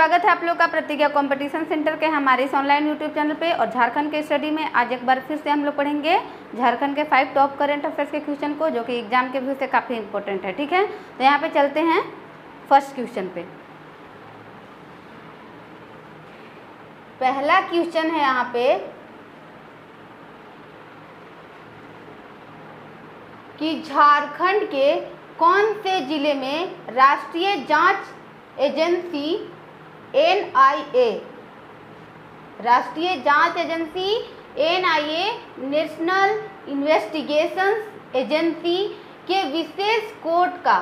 स्वागत है आप लोग का प्रतिज्ञा कंपटीशन सेंटर के हमारे इस ऑनलाइन यूट्यूब चैनल पे और झारखंड के स्टडी में आज एक बार फिर से हम लोग पढ़ेंगे। झारखंड के फाइव टॉप करंट अफेयर्स के क्वेश्चन को, जो कि एग्ज़ाम के व्यू से काफ़ी इंपॉर्टेंट है, ठीक है? तो यहाँ पे चलते हैं फ़र्स्ट क्वेश्चन पे। पहला क्वेश्चन है यहाँ पे, कि झारखंड के कौन से ज़िले में राष्ट्रीय जाँच एजेंसी एनआईए राष्ट्रीय जाँच agency NIA national investigations agency के विशेष कोर्ट का,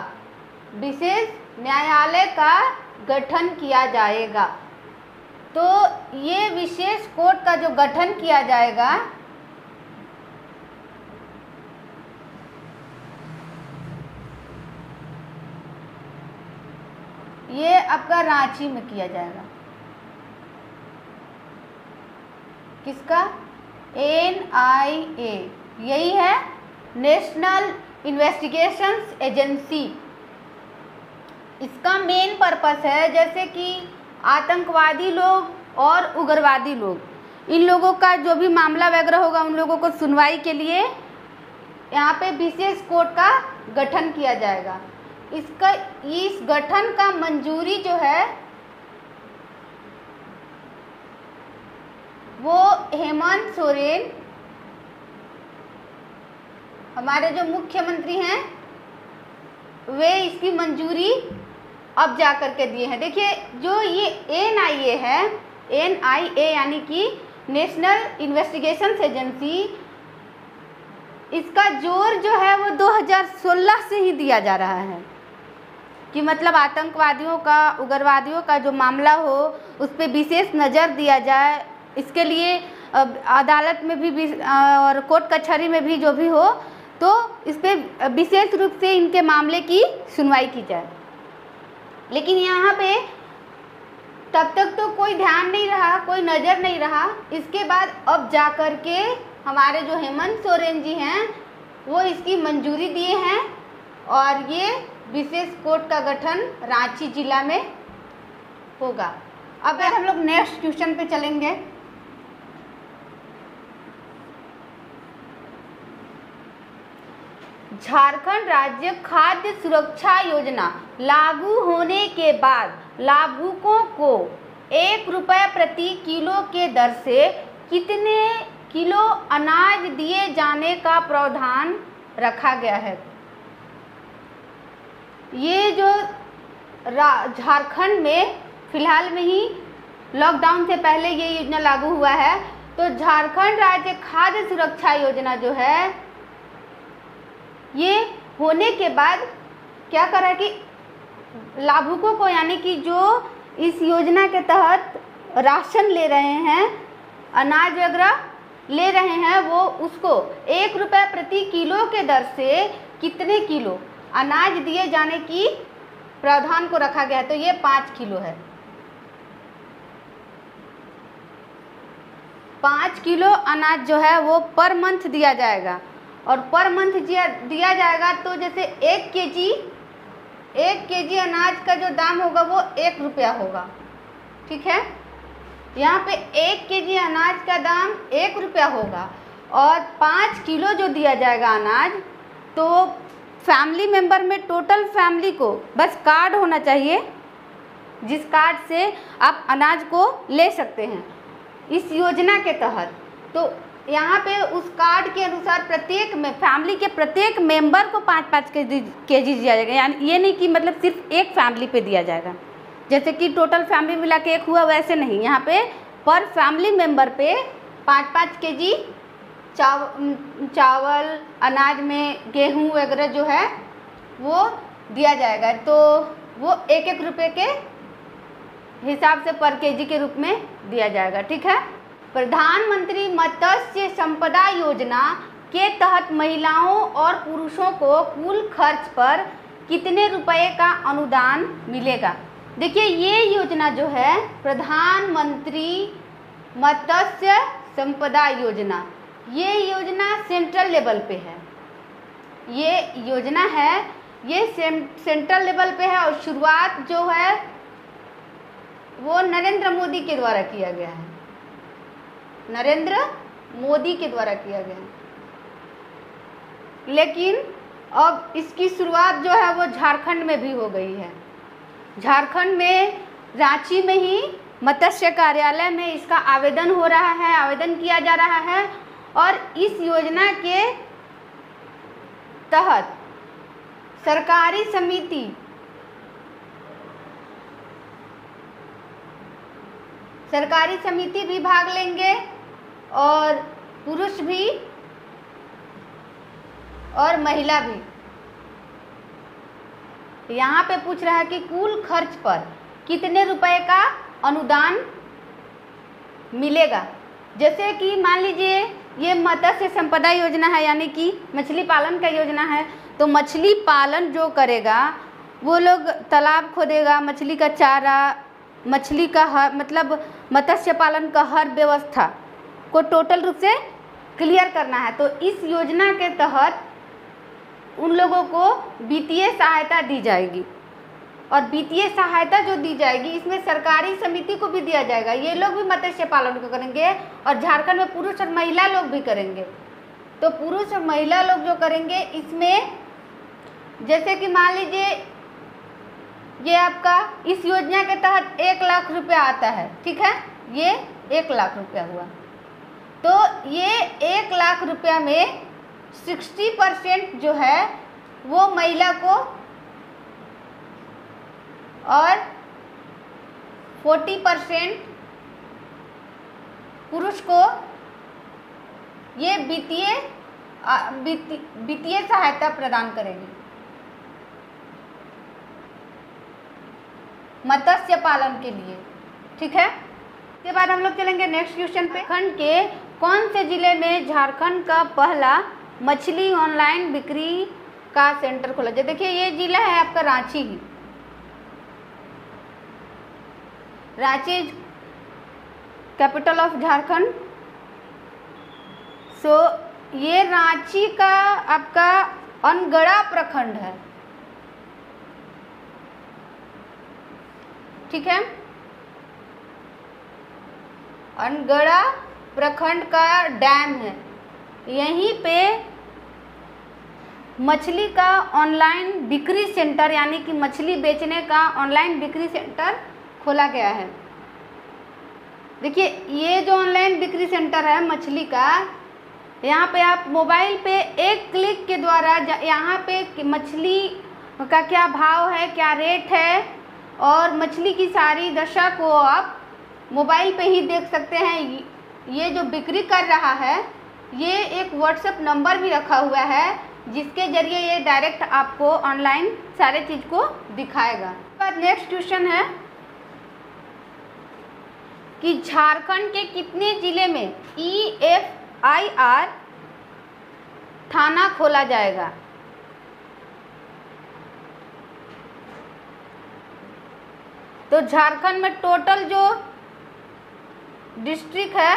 विशेष न्यायालय का गठन किया जाएगा। तो ये विशेष कोर्ट का जो गठन किया जाएगा ये आपका रांची में किया जाएगा। किसका? एन आई ए यही है नेशनल इन्वेस्टिगेशंस एजेंसी इसका मेन पर्पस है जैसे कि आतंकवादी लोग और उग्रवादी लोग। इन लोगों का जो भी मामला वगैरह होगा, उन लोगों को सुनवाई के लिए यहाँ पे विशेष कोर्ट का गठन किया जाएगा। इसका, इस गठन का मंजूरी जो है, वो हेमंत सोरेन, हमारे जो मुख्यमंत्री हैं, वे इसकी मंजूरी अब जा कर के दिए हैं। देखिए, जो ये एन आई ए है एन आई ए यानी कि नेशनल इन्वेस्टिगेशन एजेंसी इसका ज़ोर जो है वो 2016 से ही दिया जा रहा है। कि मतलब आतंकवादियों का, उग्रवादियों का जो मामला हो, उस पर विशेष नज़र दिया जाए। इसके लिए अदालत में भी और कोर्ट कचहरी में भी जो भी हो तो इस पर विशेष रूप से इनके मामले की सुनवाई की जाए। लेकिन यहाँ पे तब तक तो कोई ध्यान नहीं रहा, कोई नज़र नहीं रहा। इसके बाद अब जा कर के हमारे जो हेमंत सोरेन जी हैं, वो इसकी मंजूरी दिए हैं। और ये विशेष कोर्ट का गठन रांची जिला में होगा। अब हम लोग नेक्स्ट क्वेश्चन पे चलेंगे। झारखंड राज्य खाद्य सुरक्षा योजना लागू होने के बाद लाभुकों को एक रुपये प्रति किलो के दर से कितने किलो अनाज दिए जाने का प्रावधान रखा गया है? ये जो झारखंड में फ़िलहाल में ही लॉकडाउन से पहले ये योजना लागू हुआ है तो झारखंड राज्य खाद्य सुरक्षा योजना जो है, ये होने के बाद क्या कर कि लाभुकों को यानी कि जो इस योजना के तहत राशन ले रहे हैं, अनाज वगैरह ले रहे हैं, वो उसको एक रुपये प्रति किलो के दर से कितने किलो अनाज दिए जाने की प्रावधान को रखा गया है तो ये पाँच किलो है। पाँच किलो अनाज जो है, वो पर मंथ दिया जाएगा। और पर मंथ दिया जाएगा तो जैसे एक केजी एक केजी अनाज का जो दाम होगा, वो एक रुपया होगा। ठीक है? यहाँ पे एक केजी अनाज का दाम एक रुपया होगा। और पाँच किलो जो दिया जाएगा अनाज तो फैमिली मेंबर में टोटल फैमिली को बस कार्ड होना चाहिए, जिस कार्ड से आप अनाज को ले सकते हैं। इस योजना के तहत तो यहाँ पे उस कार्ड के अनुसार प्रत्येक में, फैमिली के प्रत्येक मेंबर को पाँच पाँच के जी दिया जाएगा। यानी ये नहीं कि मतलब सिर्फ़ एक फैमिली पे दिया जाएगा। जैसे कि टोटल फैमिली मिला के एक हुआ, वैसे नहीं। यहाँ पे पर फैमिली मेंबर पे पाँच पाँच के जी चाव, चावल, अनाज में गेहूँ वगैरह जो है, वो दिया जाएगा। तो वो एक एक रुपये के हिसाब से पर केजी के रूप में दिया जाएगा, ठीक है? प्रधानमंत्री मत्स्य संपदा योजना के तहत महिलाओं और पुरुषों को कुल खर्च पर कितने रुपए का अनुदान मिलेगा? देखिए, ये योजना जो है, प्रधानमंत्री मत्स्य संपदा योजना ये योजना सेंट्रल लेवल पे है। ये योजना है, ये सेंट्रल लेवल पे है और शुरुआत जो है, वो नरेंद्र मोदी के द्वारा किया गया है। नरेंद्र मोदी के द्वारा किया गया है। लेकिन अब इसकी शुरुआत जो है, वो झारखंड में भी हो गई है। झारखंड में, रांची में ही मत्स्य कार्यालय में इसका आवेदन हो रहा है, आवेदन किया जा रहा है और इस योजना के तहत सरकारी समिति सरकारी समिति भी भाग लेंगे और पुरुष भी और महिला भी। यहाँ पे पूछ रहा है कि कुल खर्च पर कितने रुपए का अनुदान मिलेगा? जैसे कि मान लीजिए ये मत्स्य संपदा योजना है, यानी कि मछली पालन का योजना है। तो मछली पालन जो करेगा, वो लोग तालाब खोदेगा, मछली का चारा, मछली का हर मतलब मत्स्य पालन का हर व्यवस्था को टोटल रूप से क्लियर करना है। तो इस योजना के तहत उन लोगों को वित्तीय सहायता दी जाएगी। और वित्तीय सहायता जो दी जाएगी, इसमें सरकारी समिति को भी दिया जाएगा। ये लोग भी मत्स्य पालन को करेंगे और झारखंड में पुरुष और महिला लोग भी करेंगे। तो पुरुष और महिला लोग जो करेंगे, इसमें जैसे कि मान लीजिए, ये आपका इस योजना के तहत एक लाख रुपया आता है, ठीक है? ये एक लाख रुपया हुआ। तो ये एक लाख रुपया में सिक्सटी परसेंट जो है, वो महिला को और फोर्टी परसेंट पुरुष को ये वित्तीय वित्तीय सहायता प्रदान करेगी। मत्स्य पालन के लिए, ठीक है? इसके बाद हम लोग चलेंगे नेक्स्ट क्वेश्चन पे। खंड के कौन से ज़िले में झारखंड का पहला मछली ऑनलाइन बिक्री का सेंटर खोला? जाए देखिए, ये जिला है आपका रांची ही। Ranchi capital of Jharkhand. So ये रांची का आपका अनगढ़ा प्रखंड है। ठीक है? अनगढ़ा प्रखंड का डैम है। यहीं पे मछली का ऑनलाइन बिक्री सेंटर यानी कि मछली बेचने का ऑनलाइन बिक्री सेंटर खोला गया है। देखिए, ये जो ऑनलाइन बिक्री सेंटर है, मछली का, यहाँ पे आप मोबाइल पे एक क्लिक के द्वारा यहाँ पे मछली का क्या भाव है, क्या रेट है, और मछली की सारी दशा को आप मोबाइल पे ही देख सकते हैं। ये जो बिक्री कर रहा है, ये एक व्हाट्सएप नंबर भी रखा हुआ है, जिसके ज़रिए ये डायरेक्ट आपको ऑनलाइन सारे चीज़ को दिखाएगा। नेक्स्ट क्वेश्चन है। कि झारखंड के कितने ज़िले में ई एफ़ आई आर थाना खोला जाएगा? तो झारखंड में टोटल जो डिस्ट्रिक्ट है,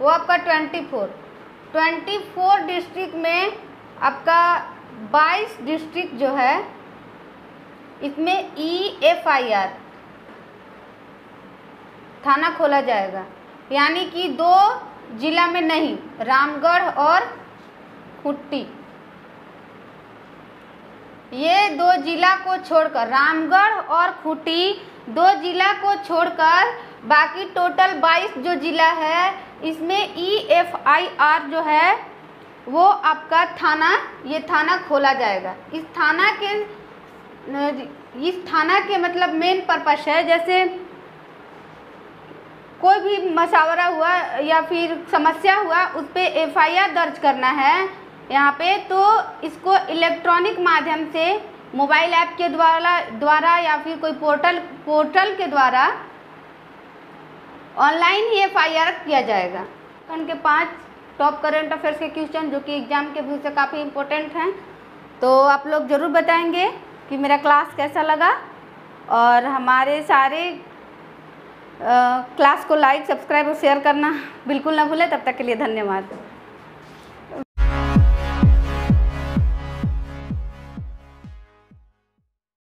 वो आपका twenty four twenty four district में आपका बाईस डिस्ट्रिक्ट जो है, इसमें ई एफ़ आई आर थाना खोला जाएगा। यानी कि दो जिला में नहीं, रामगढ़ और खुट्टी ये दो जिला को छोड़कर, रामगढ़ और खूंटी दो जिला को छोड़कर बाकी टोटल 22 जो जिला है, इसमें ई एफ़ आई आर जो है, वो आपका थाना, ये थाना खोला जाएगा। इस थाना के, इस थाना के मतलब मेन पर्पस है, जैसे कोई भी मशावरा हुआ या फिर समस्या हुआ, उस पर एफ़ दर्ज करना है यहाँ पे। तो इसको इलेक्ट्रॉनिक माध्यम से, मोबाइल ऐप के द्वारा द्वारा या फिर कोई पोर्टल पोर्टल के द्वारा ऑनलाइन ही एफ़ किया जाएगा। उनके पाँच टॉप करंट अफेयर्स के क्वेश्चन जो कि एग्ज़ाम के से काफ़ी इम्पोर्टेंट हैं। तो आप लोग ज़रूर बताएँगे कि मेरा क्लास कैसा लगा और हमारे सारे क्लास को लाइक सब्सक्राइब और शेयर करना बिल्कुल ना भूलें। तब तक के लिए धन्यवाद।